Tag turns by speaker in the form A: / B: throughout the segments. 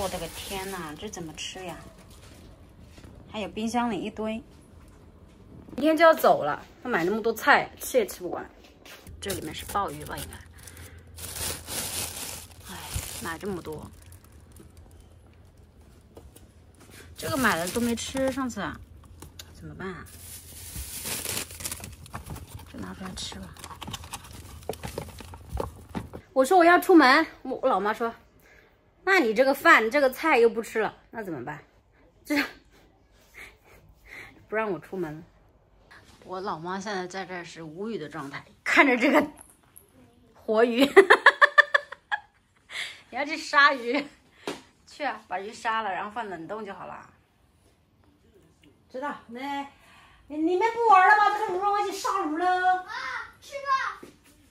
A: 我的个天哪，这怎么吃呀？还有冰箱里一堆，明天就要走了，他买那么多菜，吃也吃不完。这里面是鲍鱼吧？应该。哎，买这么多，这个买了都没吃，上次怎么办啊？就拿出来吃吧。我说我要出门，我我老妈说，那你这个饭这个菜又不吃了，那怎么办？这不让我出门。我老妈现在在这是无语的状态，看着这个活鱼，你要去杀鱼，去啊，把鱼杀了，然后放冷冻就好了。知道？那你你们不玩了吗？这个鱼我去杀鱼了。
B: 啊，吃吧。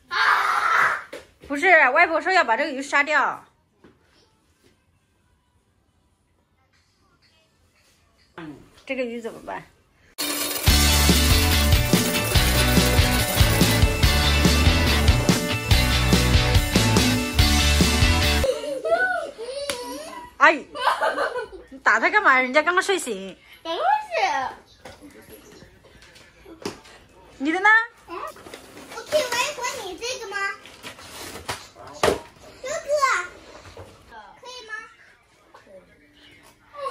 A: 啊！不是，外婆说要把这个鱼杀掉。嗯，这个鱼怎么办？哎，你打他干嘛？人家刚刚睡醒。你的呢？
B: 嗯，我可以玩一会儿你这个吗？哥哥，可以吗？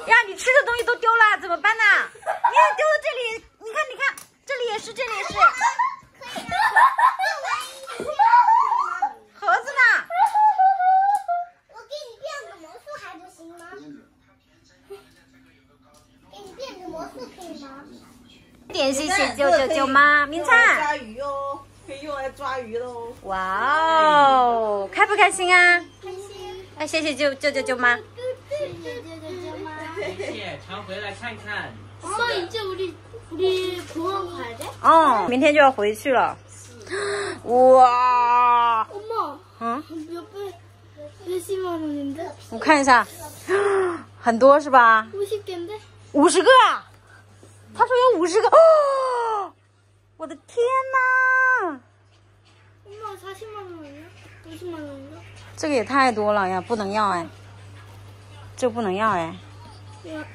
A: 呀，你吃的东西都丢了，怎么办呢？你看丢到这里，你看，你看，这里也是，这里也是。盒子呢？
B: 我给你变个魔术还不行吗？给你变个魔术可以吗？
A: 点谢谢舅舅舅妈，明灿。
C: 抓鱼哦，可以用来抓鱼喽。
A: 哇哦，开不开心啊？
B: 开心。
A: 哎，谢谢舅舅舅舅妈。
D: 常回来看看。
B: 啊！的。
A: 哦，明天就要回去了。哇！
B: 妈。的？
A: 我看一下，很多是吧？
B: 五十个？
A: 五十个啊？他说有五十个。哦！我的天哪！这个也太多了呀，不能要哎。这不能要哎。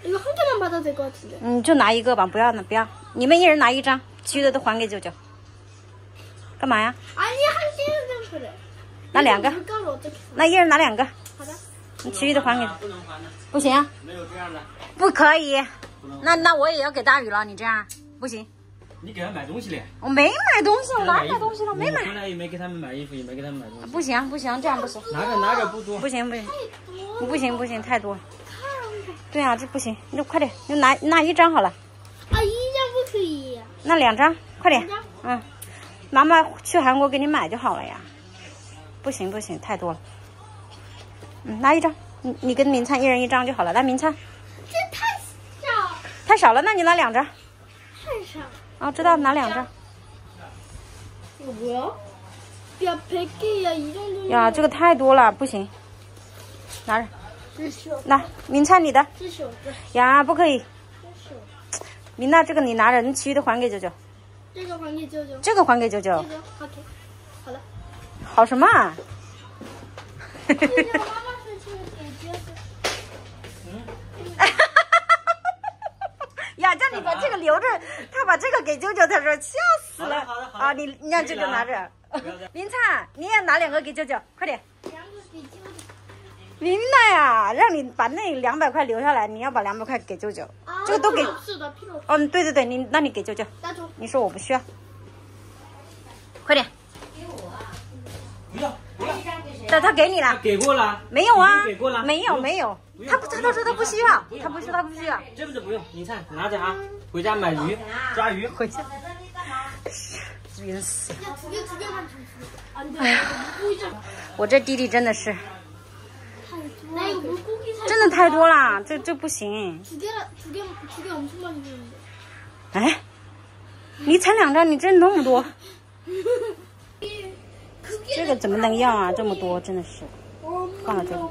B: 이거 한 개만 받아도 될 것 같은데.
A: 你就拿一个吧，不要呢，不要，你们一人拿一张，其余的都还给舅舅。干嘛呀？
B: 아니 한 개는 좀 그래.
A: 拿两个，
B: 물가를 어떻게 사?
A: 那一人拿两个，
B: 가자.
A: 你其余的还给，
D: 不能还的，
A: 不行啊，
D: 没有这样的。
A: 不可以，
D: 不能
A: 那那我也要给大宇了，你这样不行，
D: 你给他买东西了？
A: 我没买东西，我哪
D: 给他衣服
A: 买东西了？没
D: 你
A: 买，
D: 回来也没给他们买衣服，也没给他们买东西。
A: 不行不行，这样不行，
D: 拿个拿个不多
A: 不，行不行，
B: 또
A: 不行不行，太多了。
B: 사람.
A: 对啊，这不行，你快点，你拿拿一张好了。
B: 啊，一张不可以、
A: 那两张，快点。嗯，妈妈去韩国给你买就好了呀。不行不行，太多了。嗯，拿一张，你你跟明灿一人一张就好了。来，明灿。
B: 这太少。
A: 太少了，那你拿两张。
B: 太少。
A: 啊、哦，知道，拿两张。
B: 我要。要赔给呀，移动就。
A: 呀，这个太多了，不行。拿着。来，明灿你的。呀，不可以。明娜这个你拿着，你其余的还给九九。
B: 这个还给九九。
A: 这个还给
B: 九九。OK，好了。
A: 好什么？哈
B: 哈哈哈哈！哈哈哈哈哈！
A: 呀，叫你把这个留着，他把这个给舅舅，他说笑死了。
D: 好的好。
A: 啊，你你让舅舅拿着。明灿，你也拿两个给舅舅，快点。
B: 两个给舅舅。
A: 明白呀，让你把那两百块留下来，你要把两百块给舅舅，这个都给。
B: 是的，
A: 嗯、哦，对对对，你那你给舅舅。你说我不需要。快点。给我啊。
D: 不要，不要。
A: 那他给你了。
D: 给过了。
A: 没有啊。
D: 给过了。
A: 没有，没有。他不，他说他不需要，他不需要，他不需要。
D: 这辈子不用，你看，拿着啊，回家买鱼，抓鱼
A: 回家。晕死。
B: 哎呀，
A: 我这弟弟真的是。真的太多啦，这这不行。哎，你才两张，你挣那么多？这个怎么能要啊？这么多，真的是，放了
B: 这个。